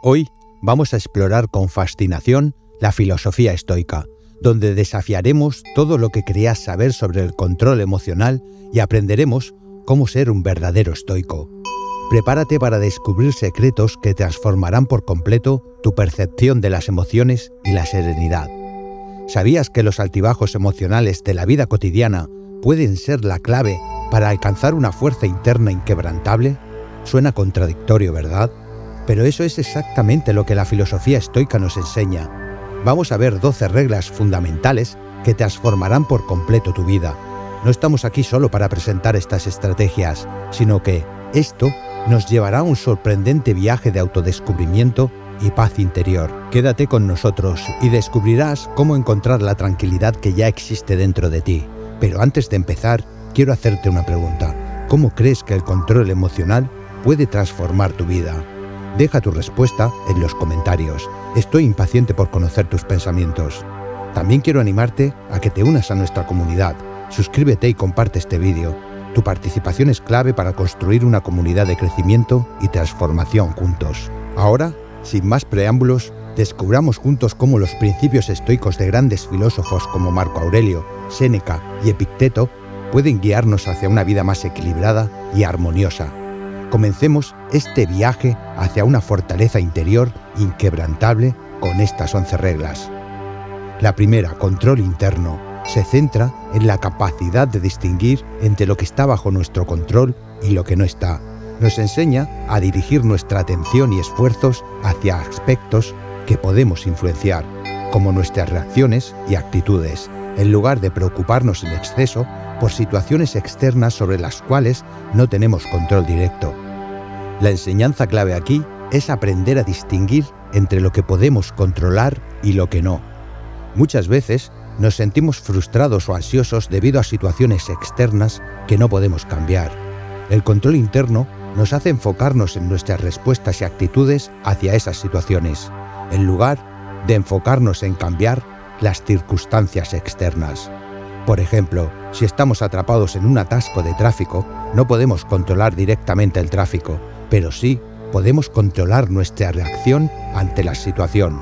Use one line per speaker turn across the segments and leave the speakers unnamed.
Hoy vamos a explorar con fascinación la filosofía estoica, donde desafiaremos todo lo que creías saber sobre el control emocional y aprenderemos cómo ser un verdadero estoico. Prepárate para descubrir secretos que transformarán por completo tu percepción de las emociones y la serenidad. ¿Sabías que los altibajos emocionales de la vida cotidiana pueden ser la clave para alcanzar una fuerza interna inquebrantable? Suena contradictorio, ¿verdad? Pero eso es exactamente lo que la filosofía estoica nos enseña. Vamos a ver 12 reglas fundamentales que transformarán por completo tu vida. No estamos aquí solo para presentar estas estrategias, sino que esto nos llevará a un sorprendente viaje de autodescubrimiento y paz interior. Quédate con nosotros y descubrirás cómo encontrar la tranquilidad que ya existe dentro de ti. Pero antes de empezar, quiero hacerte una pregunta. ¿Cómo crees que el control emocional puede transformar tu vida? Deja tu respuesta en los comentarios. Estoy impaciente por conocer tus pensamientos. También quiero animarte a que te unas a nuestra comunidad. Suscríbete y comparte este vídeo. Tu participación es clave para construir una comunidad de crecimiento y transformación juntos. Ahora, sin más preámbulos, descubramos juntos cómo los principios estoicos de grandes filósofos como Marco Aurelio, Séneca y Epicteto pueden guiarnos hacia una vida más equilibrada y armoniosa. Comencemos este viaje hacia una fortaleza interior inquebrantable con estas 11 reglas. La primera, control interno, se centra en la capacidad de distinguir entre lo que está bajo nuestro control y lo que no está. Nos enseña a dirigir nuestra atención y esfuerzos hacia aspectos que podemos influenciar, como nuestras reacciones y actitudes, en lugar de preocuparnos en exceso por situaciones externas sobre las cuales no tenemos control directo. La enseñanza clave aquí es aprender a distinguir entre lo que podemos controlar y lo que no. Muchas veces nos sentimos frustrados o ansiosos debido a situaciones externas que no podemos cambiar. El control interno nos hace enfocarnos en nuestras respuestas y actitudes hacia esas situaciones, en lugar de enfocarnos en cambiar las circunstancias externas. Por ejemplo, si estamos atrapados en un atasco de tráfico, no podemos controlar directamente el tráfico, pero sí podemos controlar nuestra reacción ante la situación.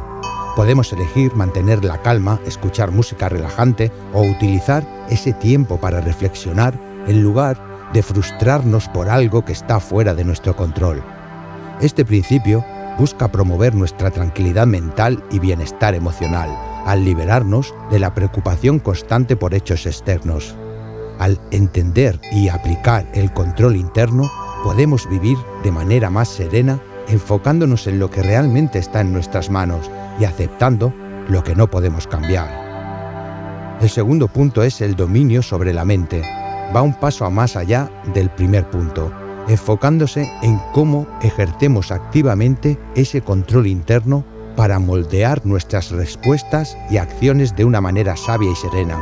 Podemos elegir mantener la calma, escuchar música relajante o utilizar ese tiempo para reflexionar en lugar de frustrarnos por algo que está fuera de nuestro control. Este principio busca promover nuestra tranquilidad mental y bienestar emocional, al liberarnos de la preocupación constante por hechos externos. Al entender y aplicar el control interno, podemos vivir de manera más serena enfocándonos en lo que realmente está en nuestras manos y aceptando lo que no podemos cambiar. El segundo punto es el dominio sobre la mente. Va un paso más allá del primer punto, enfocándose en cómo ejercemos activamente ese control interno para moldear nuestras respuestas y acciones de una manera sabia y serena.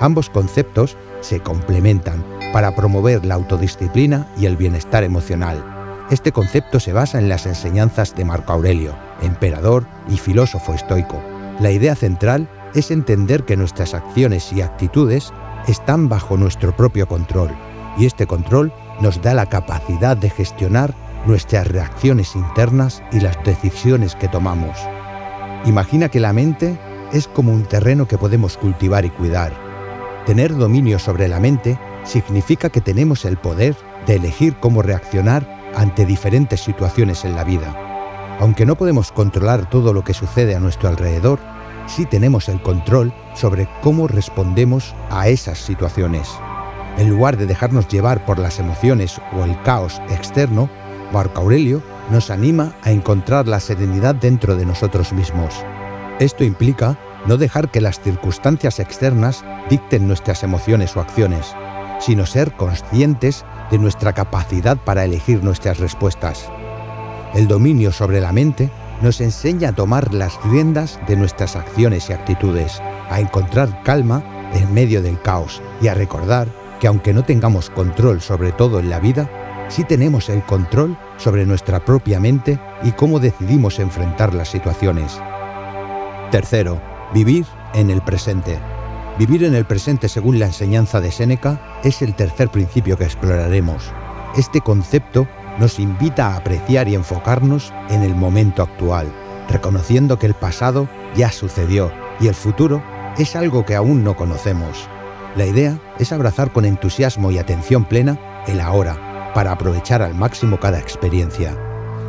Ambos conceptos se complementan para promover la autodisciplina y el bienestar emocional. Este concepto se basa en las enseñanzas de Marco Aurelio, emperador y filósofo estoico. La idea central es entender que nuestras acciones y actitudes están bajo nuestro propio control, y este control nos da la capacidad de gestionar nuestras reacciones internas y las decisiones que tomamos. Imagina que la mente es como un terreno que podemos cultivar y cuidar. Tener dominio sobre la mente significa que tenemos el poder de elegir cómo reaccionar ante diferentes situaciones en la vida. Aunque no podemos controlar todo lo que sucede a nuestro alrededor, sí tenemos el control sobre cómo respondemos a esas situaciones. En lugar de dejarnos llevar por las emociones o el caos externo, Marco Aurelio nos anima a encontrar la serenidad dentro de nosotros mismos. Esto implica no dejar que las circunstancias externas dicten nuestras emociones o acciones, sino ser conscientes de nuestra capacidad para elegir nuestras respuestas. El dominio sobre la mente nos enseña a tomar las riendas de nuestras acciones y actitudes, a encontrar calma en medio del caos y a recordar que aunque no tengamos control sobre todo en la vida, sí tenemos el control sobre nuestra propia mente y cómo decidimos enfrentar las situaciones. Tercero, vivir en el presente. Vivir en el presente según la enseñanza de Séneca es el tercer principio que exploraremos. Este concepto nos invita a apreciar y enfocarnos en el momento actual, reconociendo que el pasado ya sucedió y el futuro es algo que aún no conocemos. La idea es abrazar con entusiasmo y atención plena el ahora, para aprovechar al máximo cada experiencia.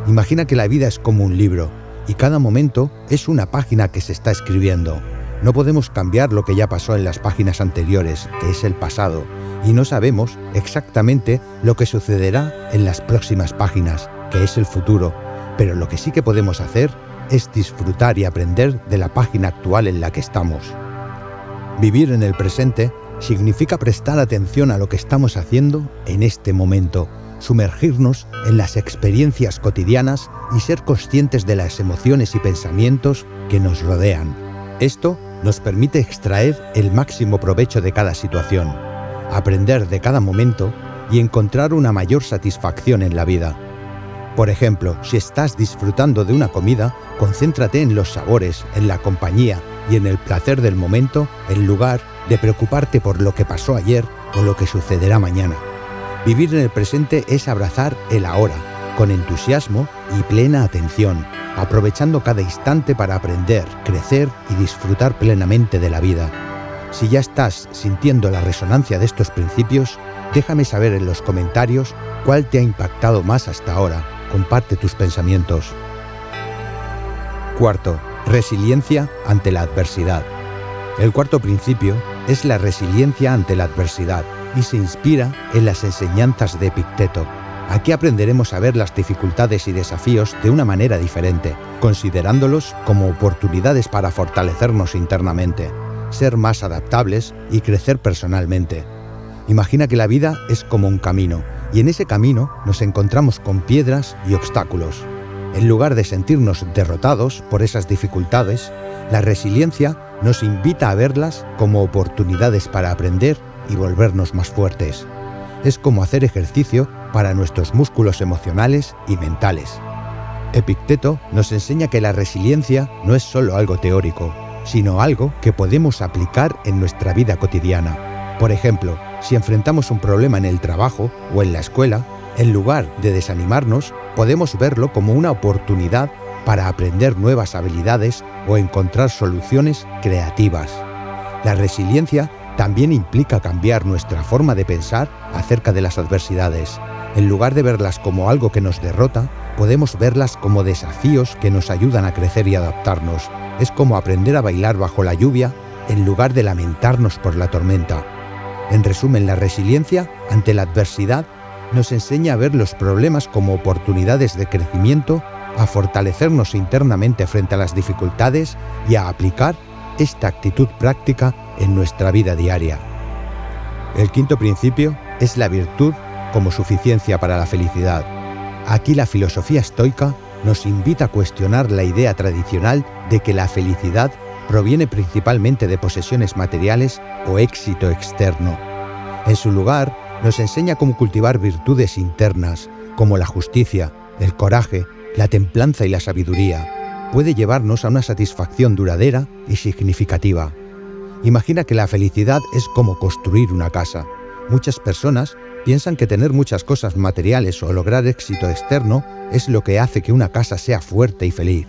Imagina que la vida es como un libro y cada momento es una página que se está escribiendo. No podemos cambiar lo que ya pasó en las páginas anteriores, que es el pasado, y no sabemos exactamente lo que sucederá en las próximas páginas, que es el futuro, pero lo que sí que podemos hacer es disfrutar y aprender de la página actual en la que estamos. Vivir en el presente significa prestar atención a lo que estamos haciendo en este momento, sumergirnos en las experiencias cotidianas y ser conscientes de las emociones y pensamientos que nos rodean. Esto nos permite extraer el máximo provecho de cada situación, aprender de cada momento y encontrar una mayor satisfacción en la vida. Por ejemplo, si estás disfrutando de una comida, concéntrate en los sabores, en la compañía y en el placer del momento en lugar de preocuparte por lo que pasó ayer o lo que sucederá mañana. Vivir en el presente es abrazar el ahora, con entusiasmo y plena atención, aprovechando cada instante para aprender, crecer y disfrutar plenamente de la vida. Si ya estás sintiendo la resonancia de estos principios, déjame saber en los comentarios cuál te ha impactado más hasta ahora. Comparte tus pensamientos. Cuarto, resiliencia ante la adversidad. El cuarto principio es la resiliencia ante la adversidad y se inspira en las enseñanzas de Epicteto. Aquí aprenderemos a ver las dificultades y desafíos de una manera diferente, considerándolos como oportunidades para fortalecernos internamente, ser más adaptables y crecer personalmente. Imagina que la vida es como un camino, y en ese camino nos encontramos con piedras y obstáculos. En lugar de sentirnos derrotados por esas dificultades, la resiliencia nos invita a verlas como oportunidades para aprender y volvernos más fuertes. Es como hacer ejercicio para nuestros músculos emocionales y mentales. Epicteto nos enseña que la resiliencia no es solo algo teórico, sino algo que podemos aplicar en nuestra vida cotidiana. Por ejemplo, si enfrentamos un problema en el trabajo o en la escuela, en lugar de desanimarnos, podemos verlo como una oportunidad para aprender nuevas habilidades o encontrar soluciones creativas. La resiliencia también implica cambiar nuestra forma de pensar acerca de las adversidades. En lugar de verlas como algo que nos derrota, podemos verlas como desafíos que nos ayudan a crecer y adaptarnos. Es como aprender a bailar bajo la lluvia en lugar de lamentarnos por la tormenta. En resumen, la resiliencia ante la adversidad nos enseña a ver los problemas como oportunidades de crecimiento a fortalecernos internamente frente a las dificultades y a aplicar esta actitud práctica en nuestra vida diaria. El quinto principio es la virtud como suficiencia para la felicidad. Aquí la filosofía estoica nos invita a cuestionar la idea tradicional de que la felicidad proviene principalmente de posesiones materiales o éxito externo. En su lugar, nos enseña cómo cultivar virtudes internas, como la justicia, el coraje, la templanza y la sabiduría puede llevarnos a una satisfacción duradera y significativa. Imagina que la felicidad es como construir una casa. Muchas personas piensan que tener muchas cosas materiales o lograr éxito externo es lo que hace que una casa sea fuerte y feliz.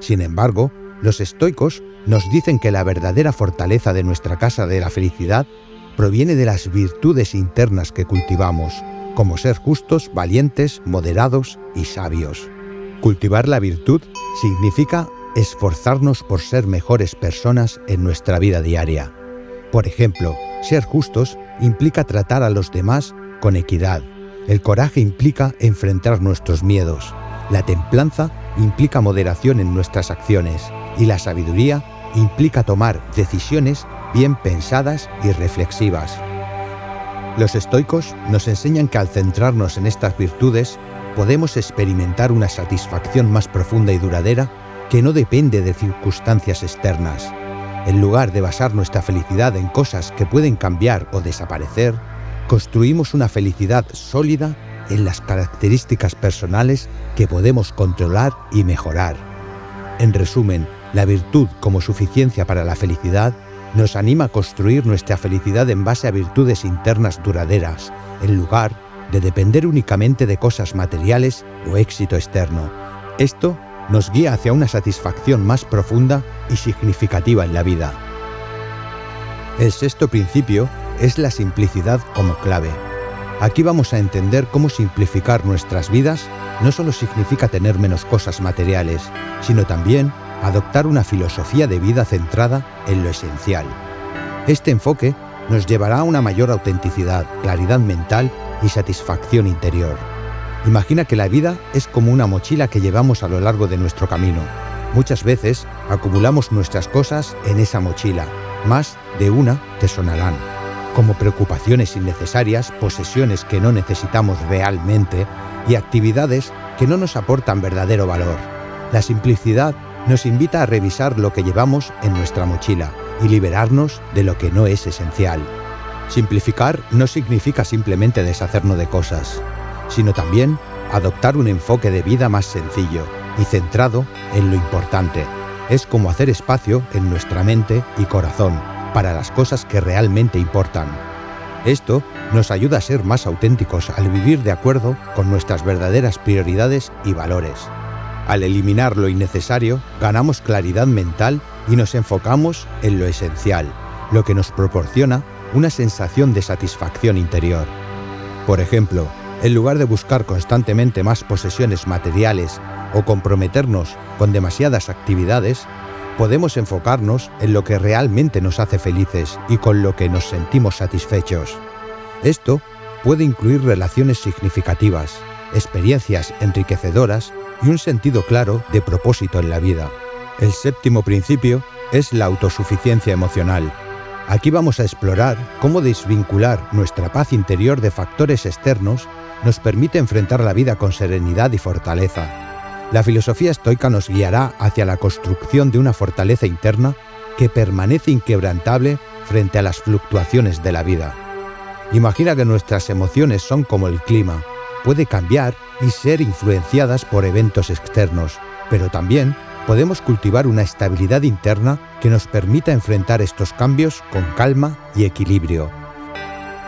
Sin embargo, los estoicos nos dicen que la verdadera fortaleza de nuestra casa de la felicidad proviene de las virtudes internas que cultivamos, como ser justos, valientes, moderados y sabios. Cultivar la virtud significa esforzarnos por ser mejores personas en nuestra vida diaria. Por ejemplo, ser justos implica tratar a los demás con equidad. El coraje implica enfrentar nuestros miedos. La templanza implica moderación en nuestras acciones. Y la sabiduría implica tomar decisiones bien pensadas y reflexivas. Los estoicos nos enseñan que al centrarnos en estas virtudes podemos experimentar una satisfacción más profunda y duradera que no depende de circunstancias externas. En lugar de basar nuestra felicidad en cosas que pueden cambiar o desaparecer, construimos una felicidad sólida en las características personales que podemos controlar y mejorar. En resumen, la virtud como suficiencia para la felicidad nos anima a construir nuestra felicidad en base a virtudes internas duraderas, en lugar de depender únicamente de cosas materiales o éxito externo. Esto nos guía hacia una satisfacción más profunda y significativa en la vida. El sexto principio es la simplicidad como clave. Aquí vamos a entender cómo simplificar nuestras vidas no solo significa tener menos cosas materiales, sino también adoptar una filosofía de vida centrada en lo esencial. Este enfoque nos llevará a una mayor autenticidad, claridad mental y satisfacción interior. Imagina que la vida es como una mochila que llevamos a lo largo de nuestro camino. Muchas veces acumulamos nuestras cosas en esa mochila, más de una te sonarán, como preocupaciones innecesarias, posesiones que no necesitamos realmente y actividades que no nos aportan verdadero valor. La simplicidad nos invita a revisar lo que llevamos en nuestra mochila y liberarnos de lo que no es esencial. Simplificar no significa simplemente deshacernos de cosas, sino también adoptar un enfoque de vida más sencillo y centrado en lo importante. Es como hacer espacio en nuestra mente y corazón para las cosas que realmente importan. Esto nos ayuda a ser más auténticos al vivir de acuerdo con nuestras verdaderas prioridades y valores. Al eliminar lo innecesario, ganamos claridad mental y nos enfocamos en lo esencial, lo que nos proporciona una sensación de satisfacción interior. Por ejemplo, en lugar de buscar constantemente más posesiones materiales o comprometernos con demasiadas actividades, podemos enfocarnos en lo que realmente nos hace felices y con lo que nos sentimos satisfechos. Esto puede incluir relaciones significativas, experiencias enriquecedoras y un sentido claro de propósito en la vida. El séptimo principio es la autosuficiencia emocional. Aquí vamos a explorar cómo desvincular nuestra paz interior de factores externos nos permite enfrentar la vida con serenidad y fortaleza. La filosofía estoica nos guiará hacia la construcción de una fortaleza interna que permanece inquebrantable frente a las fluctuaciones de la vida. Imagina que nuestras emociones son como el clima, puede cambiar y ser influenciadas por eventos externos, pero también podemos cultivar una estabilidad interna que nos permita enfrentar estos cambios con calma y equilibrio.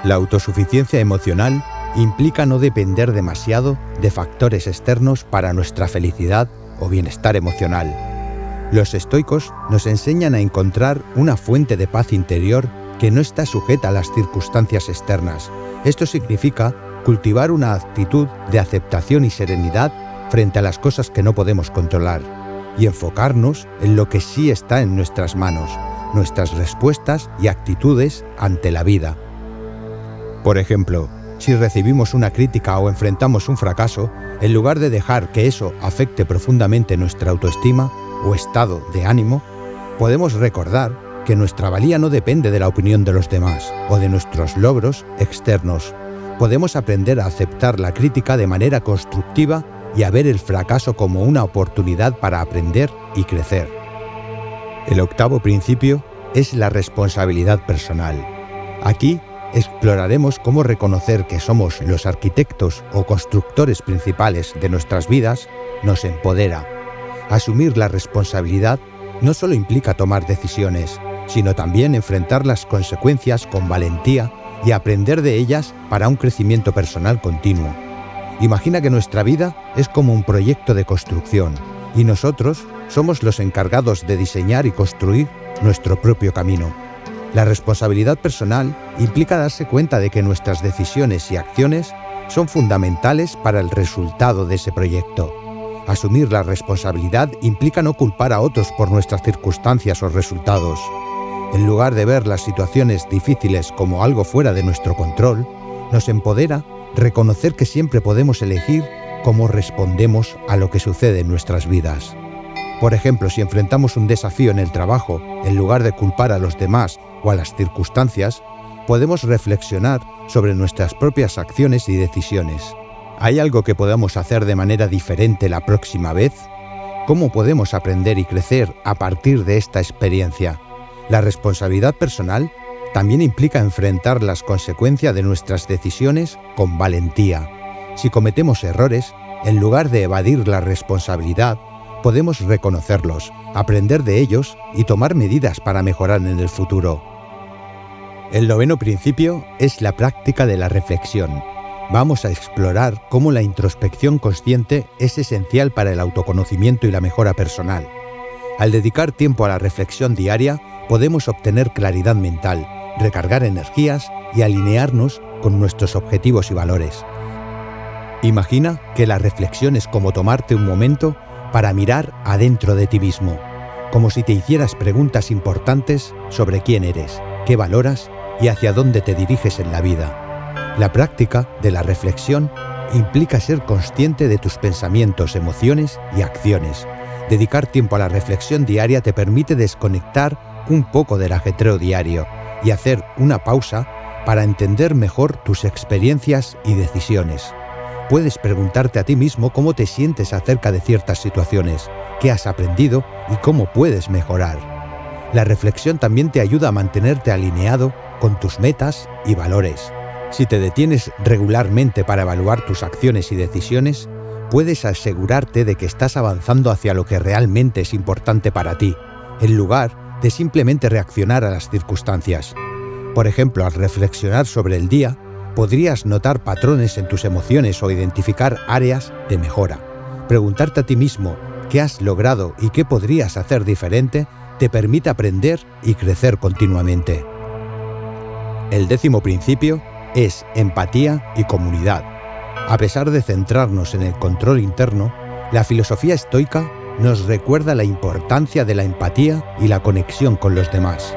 La autosuficiencia emocional implica no depender demasiado de factores externos para nuestra felicidad o bienestar emocional. Los estoicos nos enseñan a encontrar una fuente de paz interior que no está sujeta a las circunstancias externas. Esto significa cultivar una actitud de aceptación y serenidad frente a las cosas que no podemos controlar y enfocarnos en lo que sí está en nuestras manos, nuestras respuestas y actitudes ante la vida. Por ejemplo, si recibimos una crítica o enfrentamos un fracaso, en lugar de dejar que eso afecte profundamente nuestra autoestima o estado de ánimo, podemos recordar que nuestra valía no depende de la opinión de los demás o de nuestros logros externos, podemos aprender a aceptar la crítica de manera constructiva y a ver el fracaso como una oportunidad para aprender y crecer. El octavo principio es la responsabilidad personal. Aquí exploraremos cómo reconocer que somos los arquitectos o constructores principales de nuestras vidas nos empodera. Asumir la responsabilidad no solo implica tomar decisiones, sino también enfrentar las consecuencias con valentía y aprender de ellas para un crecimiento personal continuo. Imagina que nuestra vida es como un proyecto de construcción y nosotros somos los encargados de diseñar y construir nuestro propio camino. La responsabilidad personal implica darse cuenta de que nuestras decisiones y acciones son fundamentales para el resultado de ese proyecto. Asumir la responsabilidad implica no culpar a otros por nuestras circunstancias o resultados. En lugar de ver las situaciones difíciles como algo fuera de nuestro control, nos empodera reconocer que siempre podemos elegir cómo respondemos a lo que sucede en nuestras vidas. Por ejemplo, si enfrentamos un desafío en el trabajo, en lugar de culpar a los demás o a las circunstancias, podemos reflexionar sobre nuestras propias acciones y decisiones. ¿Hay algo que podamos hacer de manera diferente la próxima vez? ¿Cómo podemos aprender y crecer a partir de esta experiencia? La responsabilidad personal también implica enfrentar las consecuencias de nuestras decisiones con valentía. Si cometemos errores, en lugar de evadir la responsabilidad, podemos reconocerlos, aprender de ellos y tomar medidas para mejorar en el futuro. El noveno principio es la práctica de la reflexión. vamos a explorar cómo la introspección consciente es esencial para el autoconocimiento y la mejora personal. Al dedicar tiempo a la reflexión diaria, podemos obtener claridad mental, recargar energías y alinearnos con nuestros objetivos y valores. Imagina que la reflexión es como tomarte un momento para mirar adentro de ti mismo, como si te hicieras preguntas importantes sobre quién eres, qué valoras y hacia dónde te diriges en la vida. La práctica de la reflexión implica ser consciente de tus pensamientos, emociones y acciones. Dedicar tiempo a la reflexión diaria te permite desconectar un poco del ajetreo diario y hacer una pausa para entender mejor tus experiencias y decisiones. Puedes preguntarte a ti mismo cómo te sientes acerca de ciertas situaciones, qué has aprendido y cómo puedes mejorar. La reflexión también te ayuda a mantenerte alineado con tus metas y valores. Si te detienes regularmente para evaluar tus acciones y decisiones, puedes asegurarte de que estás avanzando hacia lo que realmente es importante para ti, en lugar de simplemente reaccionar a las circunstancias. Por ejemplo, al reflexionar sobre el día, podrías notar patrones en tus emociones o identificar áreas de mejora. Preguntarte a ti mismo qué has logrado y qué podrías hacer diferente te permite aprender y crecer continuamente. El décimo principio es empatía y comunidad. A pesar de centrarnos en el control interno, la filosofía estoica nos recuerda la importancia de la empatía y la conexión con los demás.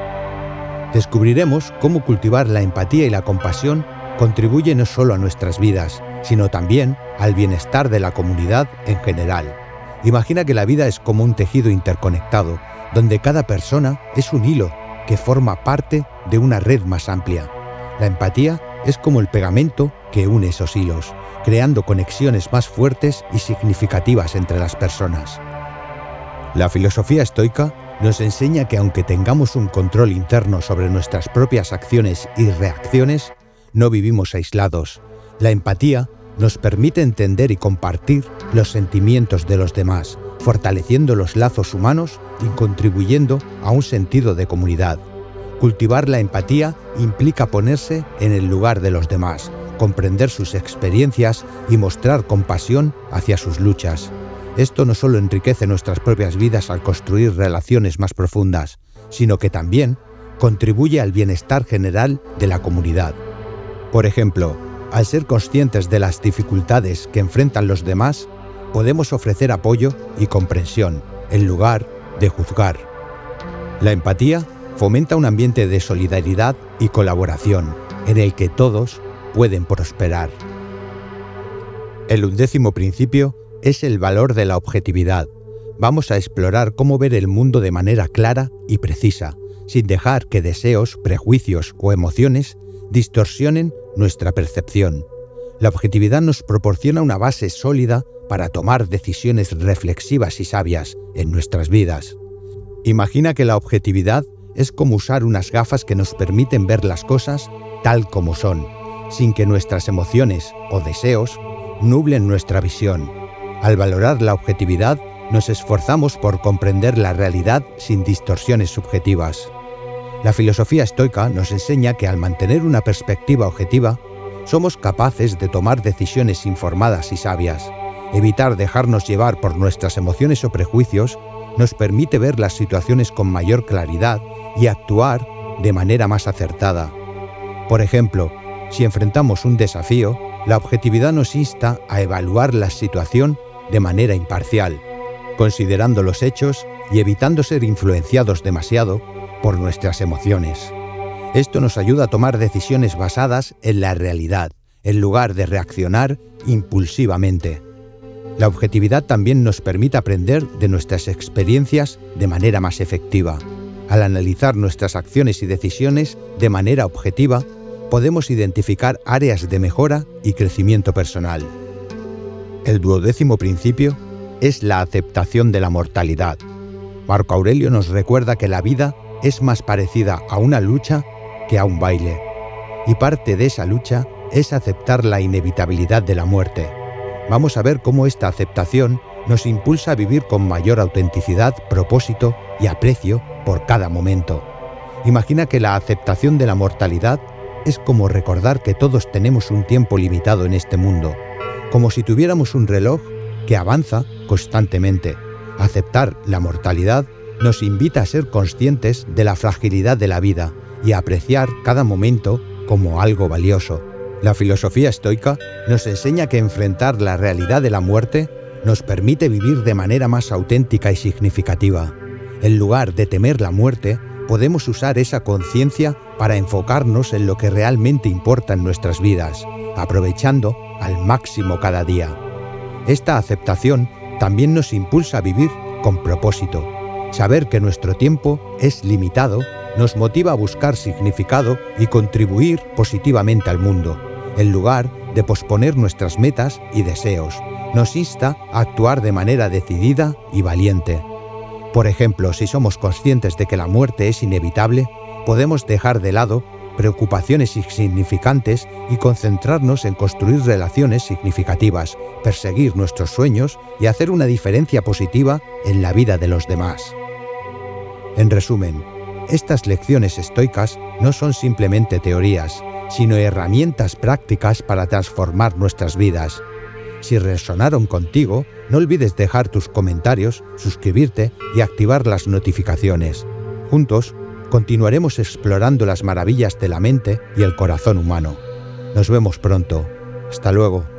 Descubriremos cómo cultivar la empatía y la compasión contribuye no solo a nuestras vidas, sino también al bienestar de la comunidad en general. Imagina que la vida es como un tejido interconectado, donde cada persona es un hilo que forma parte de una red más amplia. La empatía es como el pegamento que une esos hilos, creando conexiones más fuertes y significativas entre las personas. La filosofía estoica nos enseña que aunque tengamos un control interno sobre nuestras propias acciones y reacciones, no vivimos aislados. La empatía nos permite entender y compartir los sentimientos de los demás, fortaleciendo los lazos humanos y contribuyendo a un sentido de comunidad. Cultivar la empatía implica ponerse en el lugar de los demás, comprender sus experiencias y mostrar compasión hacia sus luchas. Esto no solo enriquece nuestras propias vidas al construir relaciones más profundas, sino que también contribuye al bienestar general de la comunidad. Por ejemplo, al ser conscientes de las dificultades que enfrentan los demás, podemos ofrecer apoyo y comprensión en lugar de juzgar. La empatía fomenta un ambiente de solidaridad y colaboración en el que todos pueden prosperar. El undécimo principio es el valor de la objetividad. Vamos a explorar cómo ver el mundo de manera clara y precisa, sin dejar que deseos, prejuicios o emociones distorsionen nuestra percepción. La objetividad nos proporciona una base sólida para tomar decisiones reflexivas y sabias en nuestras vidas. Imagina que la objetividad es como usar unas gafas que nos permiten ver las cosas tal como son, sin que nuestras emociones o deseos nublen nuestra visión. Al valorar la objetividad, nos esforzamos por comprender la realidad sin distorsiones subjetivas. La filosofía estoica nos enseña que al mantener una perspectiva objetiva, somos capaces de tomar decisiones informadas y sabias. Evitar dejarnos llevar por nuestras emociones o prejuicios nos permite ver las situaciones con mayor claridad y actuar de manera más acertada. Por ejemplo, si enfrentamos un desafío, la objetividad nos insta a evaluar la situación de manera imparcial, considerando los hechos y evitando ser influenciados demasiado por nuestras emociones. Esto nos ayuda a tomar decisiones basadas en la realidad, en lugar de reaccionar impulsivamente. La objetividad también nos permite aprender de nuestras experiencias de manera más efectiva. Al analizar nuestras acciones y decisiones de manera objetiva, podemos identificar áreas de mejora y crecimiento personal. El duodécimo principio es la aceptación de la mortalidad. Marco Aurelio nos recuerda que la vida es más parecida a una lucha que a un baile, y parte de esa lucha es aceptar la inevitabilidad de la muerte. Vamos a ver cómo esta aceptación nos impulsa a vivir con mayor autenticidad, propósito y aprecio por cada momento. Imagina que la aceptación de la mortalidad es como recordar que todos tenemos un tiempo limitado en este mundo, como si tuviéramos un reloj que avanza constantemente. Aceptar la mortalidad nos invita a ser conscientes de la fragilidad de la vida y a apreciar cada momento como algo valioso. La filosofía estoica nos enseña que enfrentar la realidad de la muerte nos permite vivir de manera más auténtica y significativa. En lugar de temer la muerte, podemos usar esa conciencia para enfocarnos en lo que realmente importa en nuestras vidas, aprovechando al máximo cada día. Esta aceptación también nos impulsa a vivir con propósito. Saber que nuestro tiempo es limitado nos motiva a buscar significado y contribuir positivamente al mundo, en lugar de posponer nuestras metas y deseos. Nos insta a actuar de manera decidida y valiente. Por ejemplo, si somos conscientes de que la muerte es inevitable, podemos dejar de lado preocupaciones insignificantes y concentrarnos en construir relaciones significativas, perseguir nuestros sueños y hacer una diferencia positiva en la vida de los demás. En resumen, estas lecciones estoicas no son simplemente teorías, sino herramientas prácticas para transformar nuestras vidas. Si resonaron contigo, no olvides dejar tus comentarios, suscribirte y activar las notificaciones. Juntos, continuaremos explorando las maravillas de la mente y el corazón humano. Nos vemos pronto. Hasta luego.